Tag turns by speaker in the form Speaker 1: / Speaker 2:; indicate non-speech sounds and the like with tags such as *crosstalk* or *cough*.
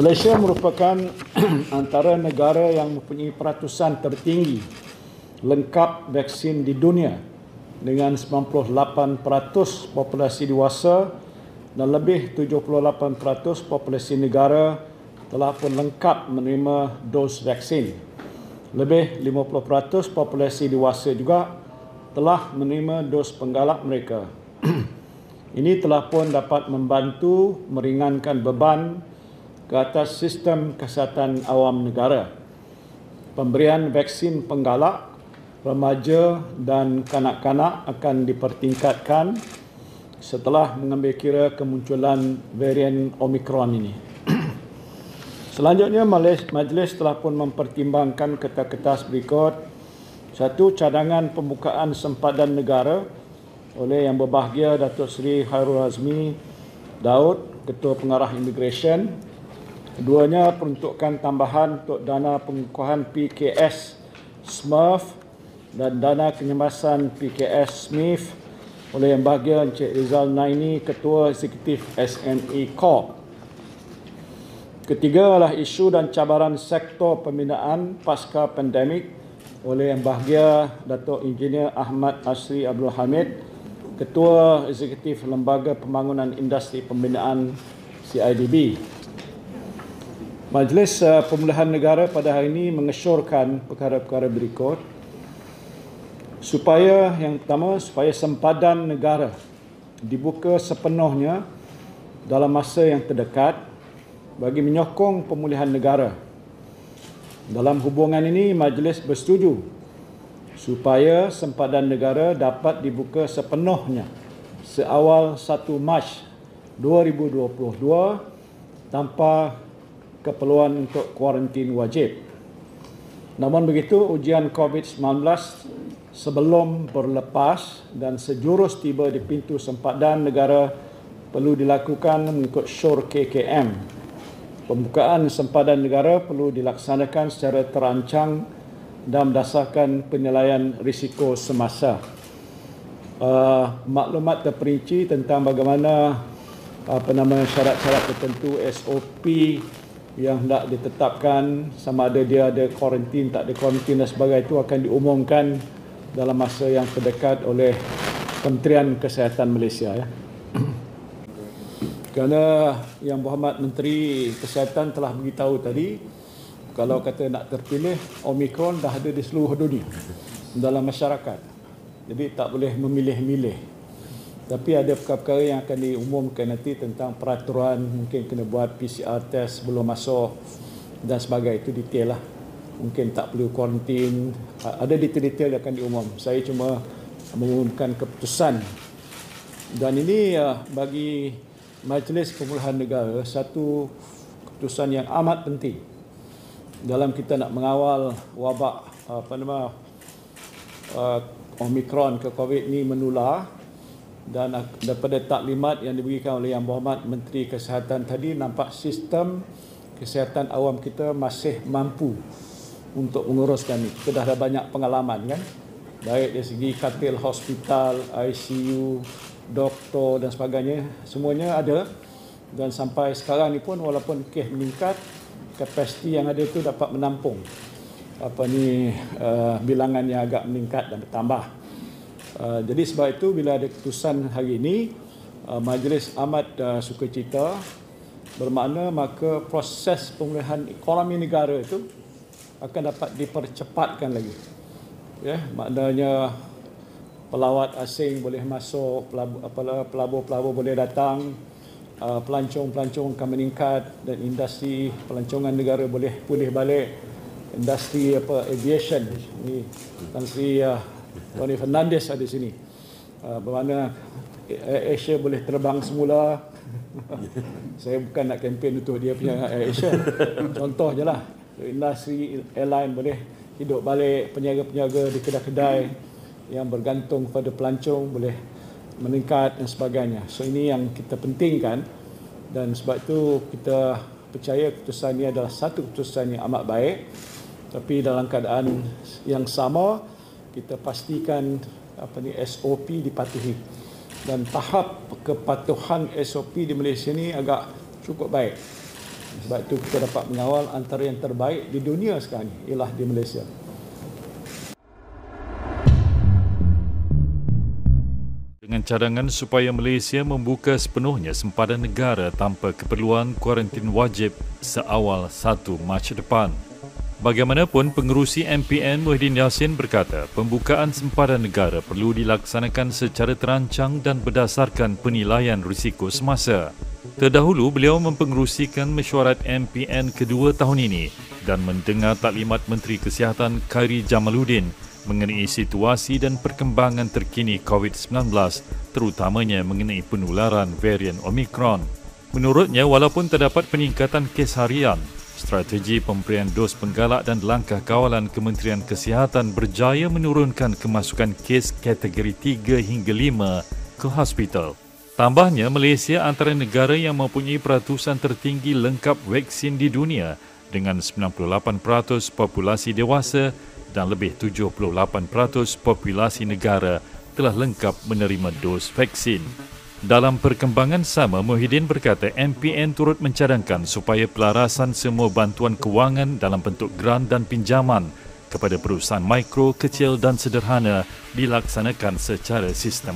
Speaker 1: Malaysia merupakan *clears throat* antara negara yang mempunyai peratusan tertinggi lengkap vaksin di dunia dengan 98% populasi dewasa dan lebih 78% populasi negara telah pun lengkap menerima dos vaksin. Lebih 50% populasi dewasa juga telah menerima dos penggalak mereka. *clears throat* Ini telah pun dapat membantu meringankan beban ke atas sistem kesihatan awam negara. Pemberian vaksin penggalak remaja dan kanak-kanak akan dipertingkatkan setelah mengambil kira kemunculan varian Omicron ini. *clears throat* Selanjutnya, majlis telah pun mempertimbangkan kertas-kertas berikut. Satu, cadangan pembukaan sempadan negara oleh Yang Berbahagia Datuk Seri Hairul Azmi Daud, Ketua Pengarah Immigration. Keduanya peruntukan tambahan untuk dana pengukuhan PKS Smurf dan dana kenyemasan PKS Smith oleh Yang Berbahagia Encik Rizal Naini, Ketua Eksekutif SME Corp. Ketiga adalah isu dan cabaran sektor pembinaan pasca pandemik oleh Yang Berbahagia Datuk Engineer Ahmad Asri Abdul Hamid, Ketua Eksekutif Lembaga Pembangunan Industri Pembinaan CIDB. Majlis uh, Pemulihan Negara pada hari ini mengesyorkan perkara-perkara berikut supaya yang pertama supaya sempadan negara dibuka sepenuhnya dalam masa yang terdekat bagi menyokong pemulihan negara. Dalam hubungan ini majlis bersetuju supaya sempadan negara dapat dibuka sepenuhnya seawal 1 Mac 2022 tanpa keperluan untuk kuarantin wajib. Namun begitu, ujian COVID-19 sebelum berlepas dan sejurus tiba di pintu sempadan negara perlu dilakukan mengikut syur KKM. Pembukaan sempadan negara perlu dilaksanakan secara terancang dan berdasarkan penilaian risiko semasa. Uh, maklumat terperinci tentang bagaimana apa nama syarat-syarat tertentu SOP yang hendak ditetapkan sama ada dia ada kuarantin tak ada kuarantin dan sebagainya itu akan diumumkan dalam masa yang terdekat oleh Kementerian Kesihatan Malaysia ya. *clears throat* Kerana yang Muhammad Menteri Kesihatan telah beritahu tadi kalau kata nak terpilih Omicron dah ada di seluruh dunia dalam masyarakat. Jadi tak boleh memilih-milih. Tapi ada perkara-perkara yang akan diumumkan nanti tentang peraturan mungkin kena buat PCR test sebelum masuk dan sebagainya itu detail lah. Mungkin tak perlu kuarantin. Ada detail-detail yang akan diumum. Saya cuma mengumumkan keputusan. Dan ini bagi Majlis Pemulihan Negara satu keputusan yang amat penting dalam kita nak mengawal wabak apa nama uh, Omicron ke COVID ni menular dan daripada taklimat yang diberikan oleh Yang Berhormat Menteri Kesihatan tadi nampak sistem kesihatan awam kita masih mampu untuk menguruskan ini. Kita dah ada banyak pengalaman kan baik dari segi katil hospital, ICU, doktor dan sebagainya semuanya ada dan sampai sekarang ni pun walaupun kes meningkat kapasiti yang ada itu dapat menampung apa ni uh, bilangan yang agak meningkat dan bertambah. Uh, jadi sebab itu bila ada keputusan hari ini uh, majlis amat uh, sukacita bermakna maka proses pemulihan ekonomi negara itu akan dapat dipercepatkan lagi. Ya, maknanya pelawat asing boleh masuk, pelabur-pelabur boleh datang, Uh, pelancong-pelancong akan meningkat dan industri pelancongan negara boleh pulih balik industri apa aviation ni Sri uh, Tony Fernandez ada sini. Uh, bermakna Asia boleh terbang semula. *laughs* Saya bukan nak kempen untuk dia punya Asia. Contoh je lah. Industri airline boleh hidup balik peniaga-peniaga di kedai-kedai yang bergantung pada pelancong boleh meningkat dan sebagainya. So ini yang kita pentingkan. Dan sebab itu kita percaya keputusan ini adalah satu keputusan yang amat baik. Tapi dalam keadaan yang sama kita pastikan apa ni SOP dipatuhi dan tahap kepatuhan SOP di Malaysia ni agak cukup baik Sebab itu kita dapat mengawal antara yang terbaik di dunia sekarang ini ialah di Malaysia.
Speaker 2: Dengan cadangan supaya Malaysia membuka sepenuhnya sempadan negara tanpa keperluan kuarantin wajib seawal 1 Mac depan. Bagaimanapun, pengerusi MPN Muhyiddin Yassin berkata pembukaan sempadan negara perlu dilaksanakan secara terancang dan berdasarkan penilaian risiko semasa. Terdahulu, beliau mempengerusikan mesyuarat MPN kedua tahun ini dan mendengar taklimat Menteri Kesihatan Khairi Jamaluddin mengenai situasi dan perkembangan terkini COVID-19 terutamanya mengenai penularan varian Omicron. Menurutnya, walaupun terdapat peningkatan kes harian, Strategi pemberian dos penggalak dan langkah kawalan Kementerian Kesihatan berjaya menurunkan kemasukan kes kategori 3 hingga 5 ke hospital. Tambahnya, Malaysia antara negara yang mempunyai peratusan tertinggi lengkap vaksin di dunia dengan 98% populasi dewasa dan lebih 78% populasi negara telah lengkap menerima dos vaksin. Dalam perkembangan sama, Muhyiddin berkata MPN turut mencadangkan supaya pelarasan semua bantuan kewangan dalam bentuk grant dan pinjaman kepada perusahaan mikro, kecil dan sederhana dilaksanakan secara sistematik.